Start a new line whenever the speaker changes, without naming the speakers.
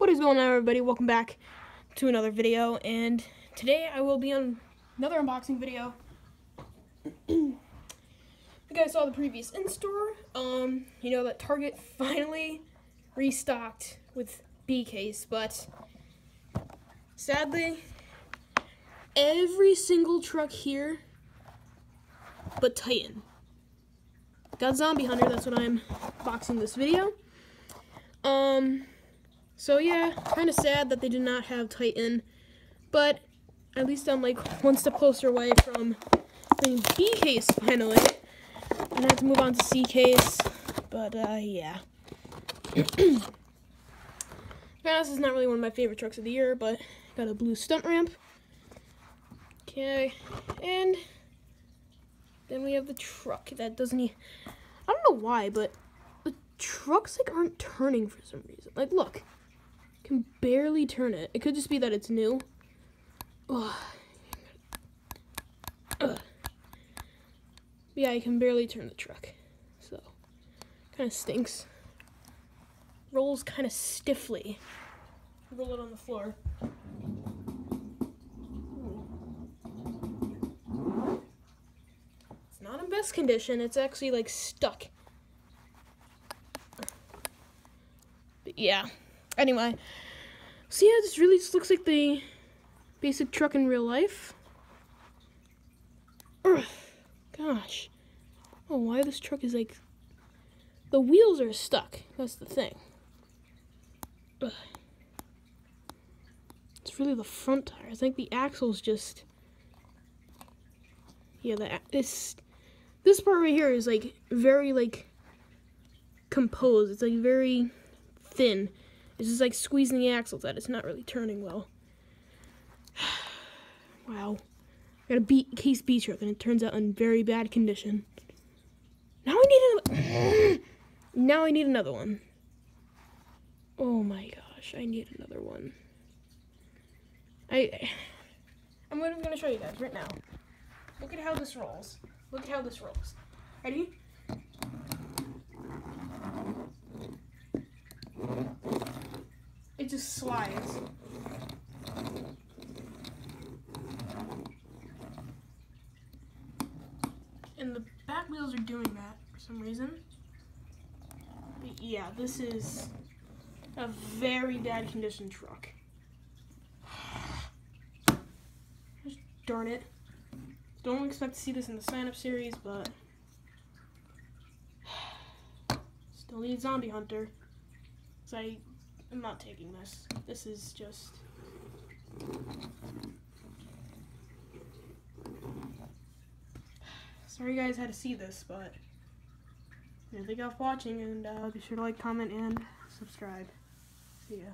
What is going on everybody? Welcome back to another video and today I will be on another unboxing video. you guys saw the previous in-store. Um, you know that Target finally restocked with B-Case, but sadly every single truck here but Titan. Got Zombie Hunter, that's what I'm boxing this video. Um so yeah, kind of sad that they did not have Titan, but at least I'm like one step closer away from playing B case finally. And I have to move on to C case, but uh, yeah. this is not really one of my favorite trucks of the year, but got a blue stunt ramp. Okay, and then we have the truck that doesn't. I don't know why, but the trucks like aren't turning for some reason. Like, look can barely turn it. It could just be that it's new. Ugh. Ugh. Yeah, I can barely turn the truck. So, kind of stinks. Rolls kind of stiffly. Roll it on the floor. It's not in best condition. It's actually like stuck. But yeah. Anyway, so yeah, this really just looks like the basic truck in real life. Ugh, gosh. Oh, why this truck is like... The wheels are stuck. That's the thing. Ugh. It's really the front tire. I think the axle's just... Yeah, the, this, this part right here is like very like composed. It's like very thin. It's is like squeezing the axles out. It's not really turning well. wow. I got a case B truck and it turns out in very bad condition. Now I need another Now I need another one. Oh my gosh, I need another one. I I'm I'm gonna show you guys right now. Look at how this rolls. Look at how this rolls. Ready? Just slides. And the back wheels are doing that for some reason. But yeah, this is a very bad condition truck. Just darn it. Don't expect to see this in the sign up series, but still need Zombie Hunter. So I I'm not taking this. This is just... Sorry you guys had to see this, but... Thank you all for watching, and uh, be sure to like, comment, and subscribe. See ya.